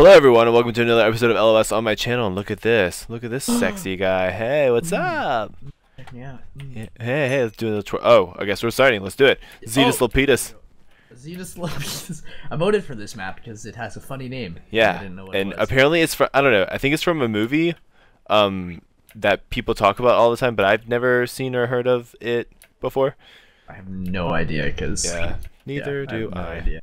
Hello everyone and welcome to another episode of LOS on my channel and look at this. Look at this sexy guy. Hey, what's up? Check me out. Yeah, Hey, hey, let's do tw- Oh, I guess we're starting. Let's do it. Zetus Oh. Lapidus. Zetus. I voted for this map because it has a funny name. I Yeah. didn't know what it And was. apparently it's from I don't know. I think it's from a movie um that people talk about all the time, but I've never seen or heard of it before. I have no idea because. Yeah. Neither I do have no I.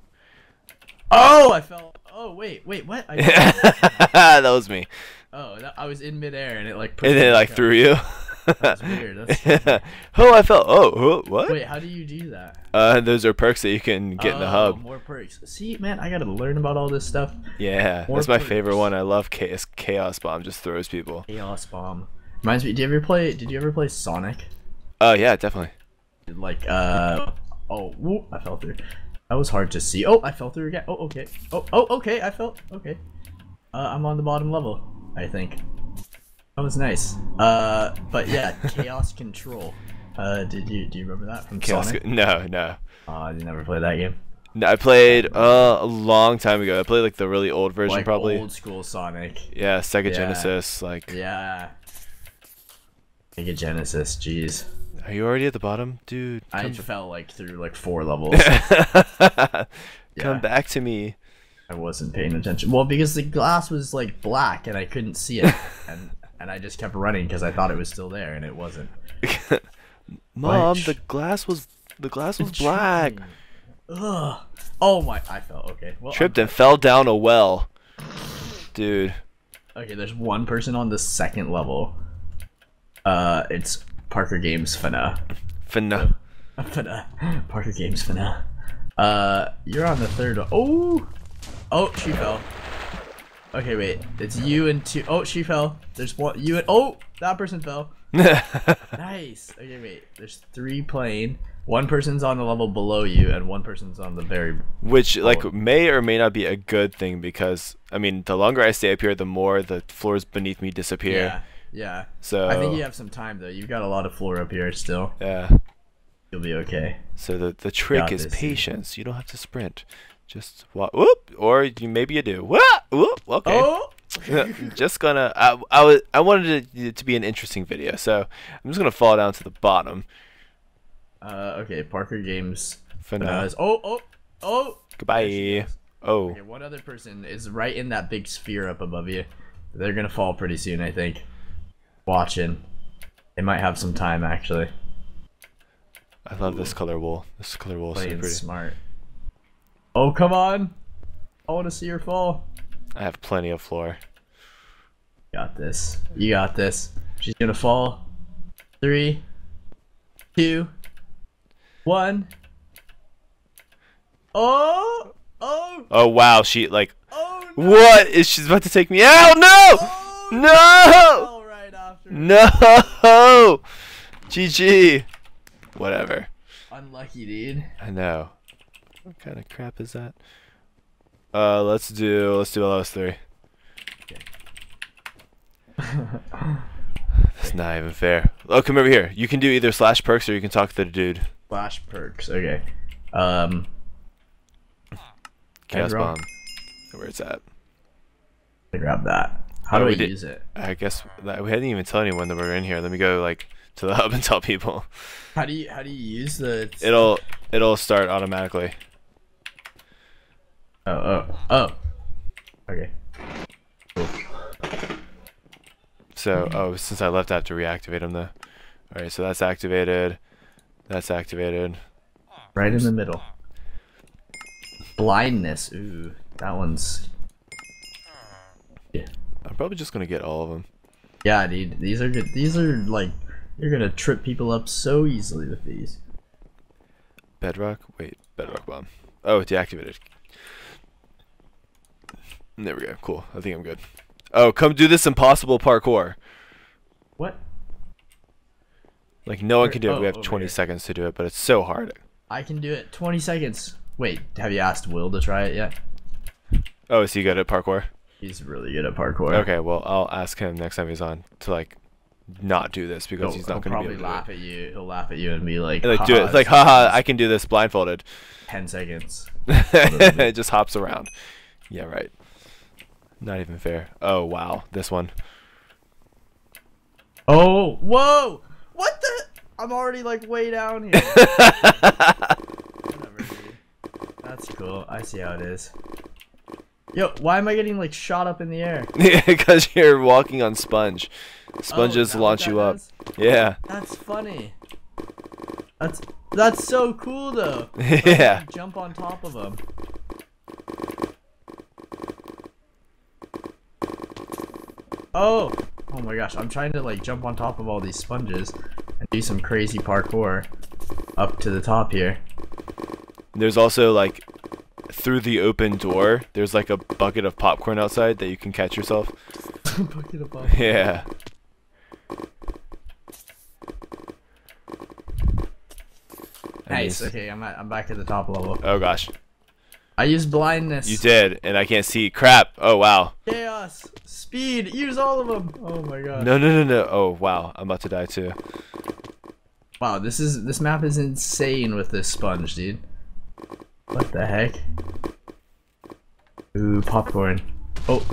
Oh, I fell. Oh wait, wait, what? I, that was me. oh, that, I was in midair and it like. And then it like threw you. That's weird. That's... oh, I felt. Oh, oh, what? Wait, how do you do that? Uh, those are perks that you can get in the Oh, hub. More perks. See, man, I gotta learn about all this stuff. Yeah, More that's my perks. favorite one. I love chaos. Chaos bomb just throws people. Chaos bomb. Reminds me. Did you ever play? Did you ever play Sonic? Oh yeah, definitely. like uh oh whoop, I fell through. That was hard to see. Oh, I fell through again. Oh, okay. Oh, oh, okay. I fell. Okay. Uh, I'm on the bottom level. I think. That was nice. Uh, but yeah, chaos control. Uh, did you do you remember that from Chaos. Sonic? No, no. Uh, you never played that game. No, I played uh, a long time ago. I played like the really old version, Like probably. old school Sonic. Yeah, Sega Yeah. Genesis. Like, Yeah. Sega Genesis. Jeez. Are you already at the bottom, dude? I fell like through like four levels. Come back to me. I wasn't paying attention. Well, because the glass was like black and I couldn't see it, and and I just kept running because I thought it was still there and it wasn't. Mom, the glass was the glass was black. Ugh. Oh my! I fell. Okay. Well, I'm Tripped and fell down a well. Dude. Okay, there's one person on the second level. Uh, it's Parker Games Fana. Fin- Fana. Parker Games Fana. Uh, you're on the third. Oh, oh, she fell. Okay, wait. It's you and two. Oh, she fell. There's one. You and oh, that person fell. Nice. Okay, wait. There's three playing. One person's on the level below you, and one person's on the very. Which like Oh. may or may not be a good thing because I mean the longer I stay up here, the more the floors beneath me disappear. Yeah. Yeah. So I think you have some time though. You've got a lot of floor up here still. yeah. You'll be okay. So the the trick Got is this, patience. You don't have to sprint. Just walk. Whoop. Or you, maybe you do. Whoop. Whoop. Okay. Oh. just gonna. I I was I wanted it to be an interesting video, so I'm just gonna fall down to the bottom Uh, okay, Parker Games. for now. is- oh, oh, oh. Goodbye. There she goes. Oh. Okay, one other person is right in that big sphere up above you. They're gonna fall pretty soon, I think. Watching. They might have some time actually. I love this color wool. This color wool is so pretty. smart. Oh come on! I want to see her fall. I have plenty of floor. Got this. You got this. She's gonna fall. Three, two, one. Oh! Oh! Oh wow, she like Oh! No! what is she's about to take me out? No! Oh, No! after. No! GG. Whatever. Unlucky, dude. I know. What kind of crap is that? Uh, let's do let's do LS three. Okay. That's not even fair. Oh, come over here. You can do either slash perks or you can talk to the dude. Slash perks. Okay. Um. Chaos bomb. Where it's at. I grab that. How do we I did- use it? I guess that, we hadn't even tell anyone that we are in here. Let me go like to the hub and tell people. How do you how do you use the? It'll it'll start automatically. Oh oh oh. Okay. Cool. So oh, since I left, I have to reactivate them though. All right, so that's activated. That's activated. Right in the middle. Blindness. Ooh, that one's. Yeah. Probably just gonna get all of them. Yeah, dude. These are good. These are like you're gonna trip people up so easily with these. Bedrock. Wait, bedrock bomb. Oh, deactivated. There we go. Cool. I think I'm good. Oh, come do this impossible parkour. What? Like no one can do it. oh, we have 20 here. seconds to do it, but it's so hard. I can do it. 20 seconds. Wait, have you asked Will to try it yet? Oh, so you good at parkour? He's really good at parkour. Okay, well I'll ask him next time he's on to like not do this because He'll, he's not going to be able to laugh at you. He'll laugh at you and be like, do it. Like do it. "Haha, It's like, haha, I can do this blindfolded. 10 seconds. it just hops around. Yeah, right. Not even fair. Oh wow, this one. Oh, whoa! What the? I'm already like way down here. Whatever, dude. That's cool. I see how it is. Yo, why am I getting like shot up in the air? Yeah, because you're walking on sponge. Oh, Sponges what launch you up. does? Yeah. That's funny. That's that's so cool though. yeah. Jump on top of them. Oh, oh my gosh! I'm trying to like jump on top of all these sponges and do some crazy parkour up to the top here. There's also like through the open door. There's like a bucket of popcorn outside that you can catch yourself. Bucket of popcorn. Yeah. Nice. Okay, I'm at, I'm back at the top level. Oh gosh. I used blindness. You did, and I can't see. Crap. Oh wow. Chaos. Speed. Use all of them. Oh my god. No, no, no, no. Oh wow. I'm about to die too. Wow, this is this map is insane with this sponge, dude. What the heck? Ooh, popcorn. Oh.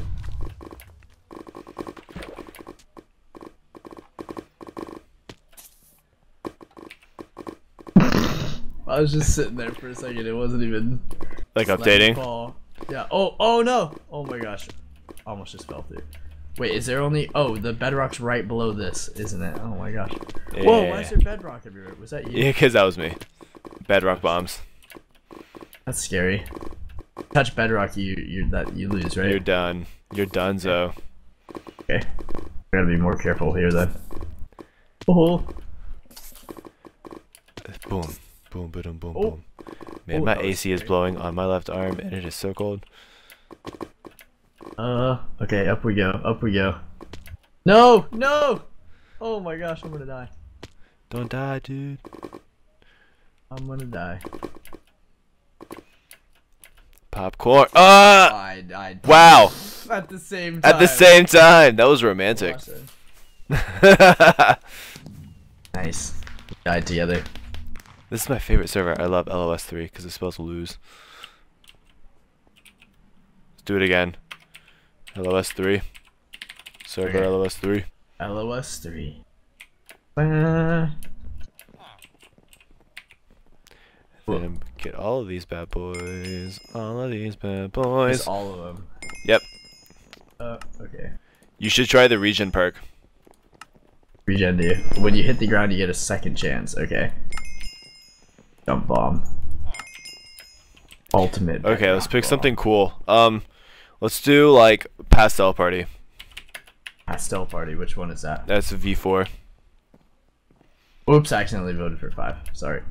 I was just sitting there for a second. It wasn't even Like updating. fall. Yeah. Oh. Oh no. Oh my gosh. Almost just fell through. Wait, is there only? Oh, the bedrock's right below this, isn't it? Oh my gosh. Whoa, why is Yeah. there bedrock everywhere? Was that you? Yeah, cause that was me. Bedrock bombs. That's scary. Touch bedrock, you you that you lose, right? You're done. You're done, Zo. Okay. I gotta be more careful here then. Oh, Boom. Boom, boom, boom, Oh. boom. Man, Oh, my AC is blowing on my left arm, and it is so cold. uh, okay, up we go, up we go. No, no! Oh my gosh, I'm gonna die. Don't die, dude. I'm gonna die. Popcorn. Ah! I died. Wow. At the same time. At the same time. That was romantic. Nice. We died together. This is my favorite server. I love LOS3 because it spells lose. Let's do it again. LOS3. Server Okay. LOS3. LOS three. Uh, Then get all of these bad boys. All of these bad boys. just all of them. Yep. Uh, okay. You should try the regen perk. Regen you. When you hit the ground, you get a second chance. Okay. Jump bomb. Ultimate. Okay, let's pick ball. something cool. Um, let's do like pastel party. Pastel party. Which one is that? That's a V4. Oops, I accidentally voted for five. Sorry.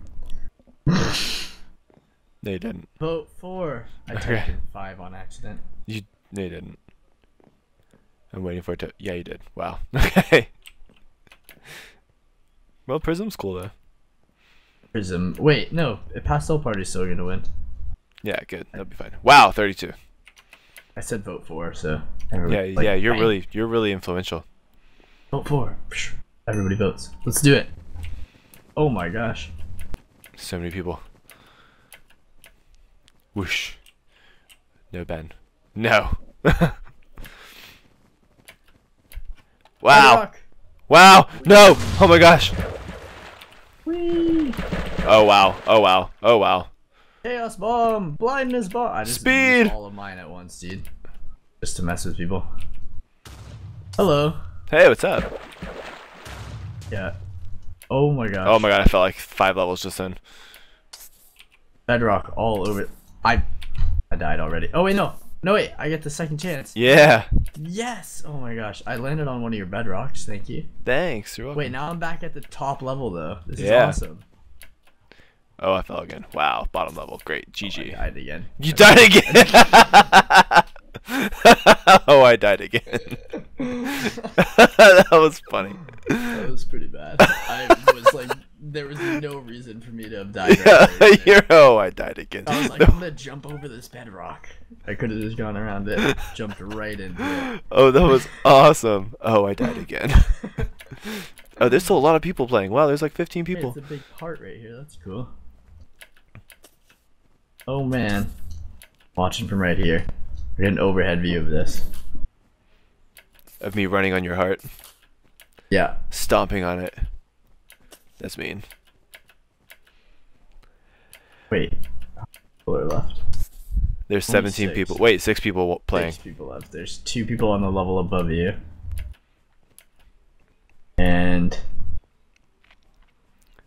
You didn't. Vote four. I typed Okay. in five on accident. You they didn't. I'm waiting for it to. Yeah, you did. Wow. Okay. Well, Prism's cool though. Prism. Wait, no. A pastel party's still gonna win. Yeah, good. That'll be fine. Wow, 32. I said vote four, so. Yeah, like, yeah. You're bang. really, you're really influential. Vote four. Everybody votes. Let's do it. Oh my gosh. So many people. Whoosh. No Ben. No. wow. Wow. No. Oh my gosh. Whee! Oh wow. Oh wow. Oh wow. Chaos bomb! Blindness bomb! I just Speed! all of mine at once, dude. Just to mess with people. Hello. Hey, what's up? Yeah. Oh my gosh. Oh my god, I felt like five levels just in. Bedrock all over. I I died already. Oh wait, no. No wait, I get the second chance. Yeah. Yes! Oh my gosh. I landed on one of your bedrocks, thank you. Thanks. You're welcome. Wait, now I'm back at the top level though. This Yeah. is awesome. Oh, I fell again. Wow. Bottom level. Great. Gg. I GG. died again. you died again. oh, I died again. that was funny. That was pretty bad. I was like, there was no reason for me to have died right there. You're, oh, I died again. I was like, I'm gonna jump over this bedrock. I could have just gone around it, jumped right into it. Oh, that was awesome. Oh, I died again. oh, there's still a lot of people playing. Wow, there's like 15 Hey, people. it's a big part right here. That's cool. Oh man, watching from right here. We're getting an overhead view of this. of me running on your heart, Yeah. stomping on it. That's mean. Wait. People are left. There's 17 six. people. Wait, six people playing. Six people left. There's two people on the level above you. And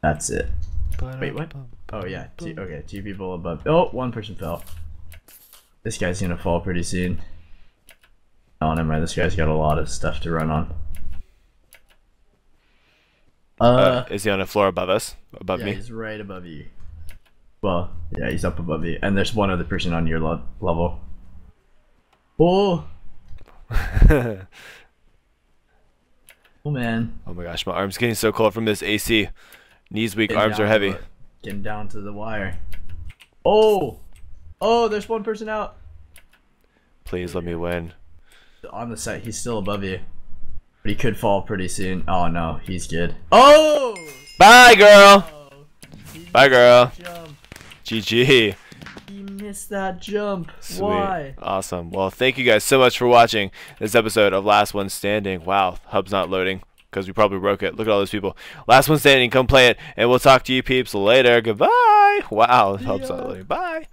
that's it. Wait, what? Oh yeah, two, okay, two people above. Oh, one person fell. This guy's gonna fall pretty soon. Oh, never mind. This guy's got a lot of stuff to run on. Uh, Uh, is he on the floor above us? Above yeah, me? he's right above you. Well, yeah, he's up above you, and there's one other person on your le- level. Oh, oh man. oh my gosh, my arm's getting so cold from this AC. Knees weak, arms are heavy. it. Getting down to the wire. Oh, oh, there's one person out Please let me win. on the site. He's still above you, but he could fall pretty soon. Oh no, he's good. Oh, Bye, girl. He Bye, girl. GG. He missed that jump. Sweet. Why? Awesome. Well, thank you guys so much for watching this episode of Last One Standing. Wow, Hub's not loading because we probably broke it. Look at all those people. Last One Standing, come play it, and we'll talk to you peeps later. Goodbye. Wow, Hub's not ya. loading. Bye.